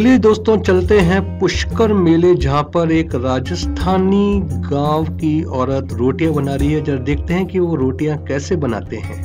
चलिए दोस्तों, चलते हैं पुष्कर मेले, जहाँ पर एक राजस्थानी गाँव की औरत रोटियाँ बना रही है। जरा देखते हैं कि वो रोटियाँ कैसे बनाते हैं।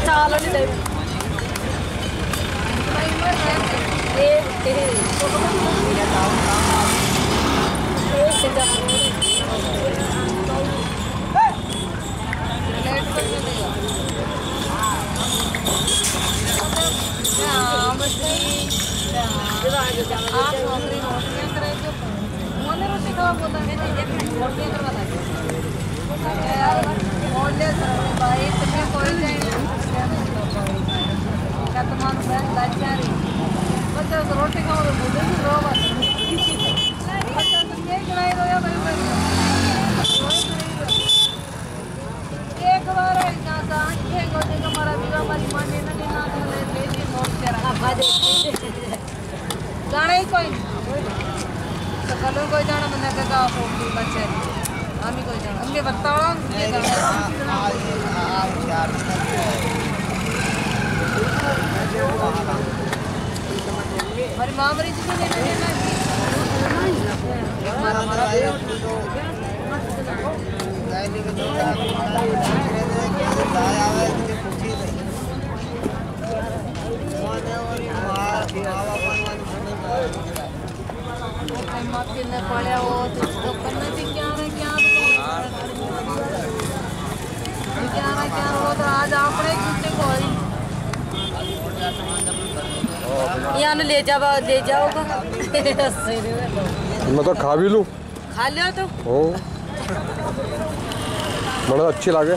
చాలా आप नौकरी नौकरियाँ कराए तो रोटी खावा है भाई जाए कतमान बहन लाचारी बच्चा तो रोटी खाओ तो बोले भी रो बात बच्चा तो ये कराई रोया भाई एक बार ना सा ये गोटे का मारा भी हमारी माँ ने ना ना ले ले ले नोट तेरा बाजे जाना ही कोई तो कोई जाना मैंने कहा फ़ोन बच्चे हमें कोई जाना हमें बताओ ये हमारी माँ मरी थी तो लेना हमारा हमारा माफ़ी ने पड़ा वो तो करना भी क्या है क्या क्या हो तो आज आपने कितने कोई यहाँ ले जाओ ले जाओगा मैं तो खा भी लूँ। खा लिया तो। ओ। बड़ा अच्छी लागे।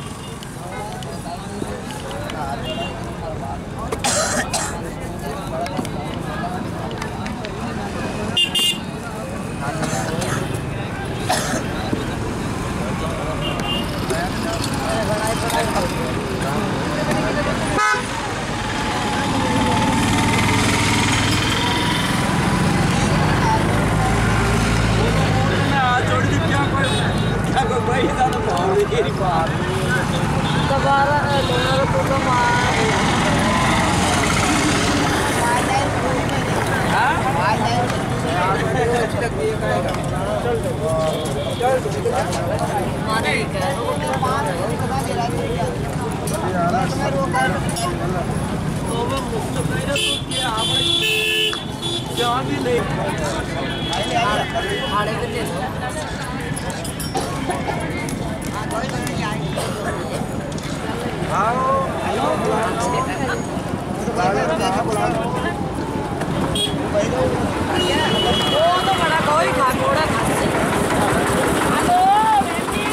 दोबारा लेना तो तो मार भी ले वो तो बड़ा कोई खा थोड़ा खासी हेलो बेटी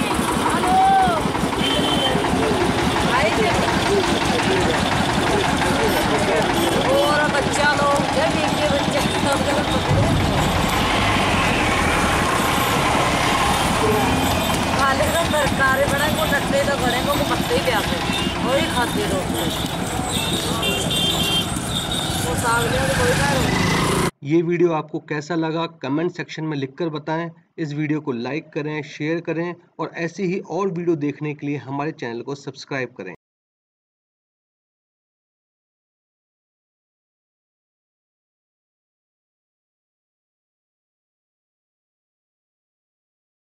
हेलो आई और बच्चा लोग जब के बच्चे खाले का सरकारी को तो को पत्ते ही वही खाते लोग ये वीडियो आपको कैसा लगा, कमेंट सेक्शन में लिखकर बताएँ। इस वीडियो को लाइक करें, शेयर करें और ऐसी ही और वीडियो देखने के लिए हमारे चैनल को सब्सक्राइब करें।